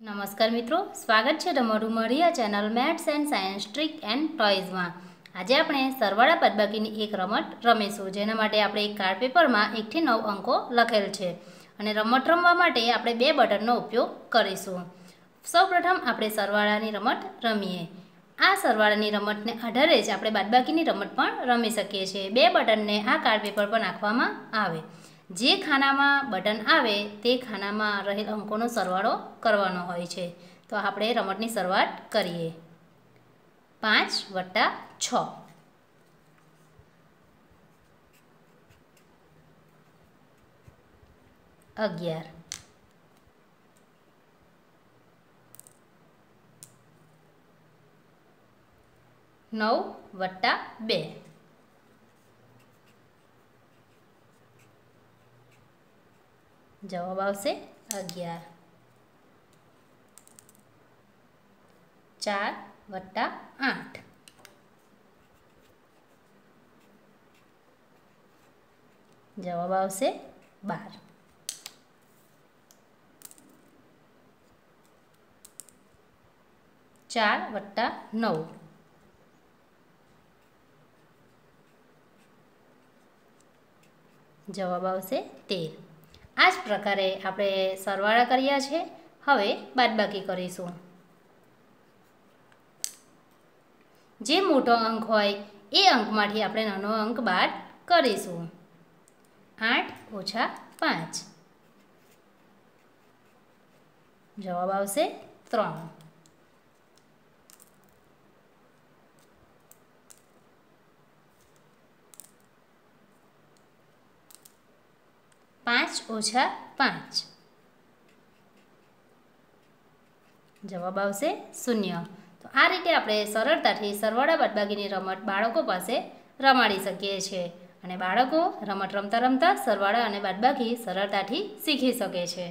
નમસ્કાર મિત્રો, સ્વાગત છે તમારું Mariya channel maths and science trick and ટોયઝમાં આજે આપણે સરવાળા બાદબાકીની એક રમત રમીશું, જેના માટે આપણે એક કાર્ડ પેપરમાં એકથી નવ અંકો લખેલ છે. અને રમત રમવા માટે આપણે બે બટનનો ઉપયોગ કરીશું. સૌપ્રથમ આપણે સરવાળાની રમત રમીએ. આ સરવાળાની રમતને આધારે જ આપણે બાદબાકીની રમત પણ રમી શકીએ છીએ. બે બટનને આ કાર્ડ પેપર પર નાખવામાં આવે. જે ખાનામાં બટન આવે તે ખાનામાં રહેલ અંકોનો સરવાળો કરવાનો હોય છે. તો આપણે રમતની શરૂઆત કરીએ. પાંચ વત્તા છ. અગિયાર. નવ વત્તા બે. જવાબ આવશે અગિયાર ચાર વત્તા આઠ જવાબ આવશે બાર ચાર વત્તા નવ જવાબ આવશે તેર આ જ પ્રકારે આપણે સરવાળા કર્યા છે. હવે બાદબાકી કરીશું. જે મોટો અંક હોય એ અંકમાંથી આપણે નાનો અંક બાદ કરીશું. આઠ ઓછા પાંચ. જવાબ આવશે ત્રણ. પાંચ ઓછા પાંચ. જવાબ આવશે શૂન્ય. તો આ રીતે આપણે સરળતાથી સરવાળા બાદબાકીની રમત બાળકો પાસે રમાડી શકીએ છીએ અને બાળકો રમત રમતા રમતા સરવાળા અને બાદબાકી સરળતાથી શીખી શકે છે.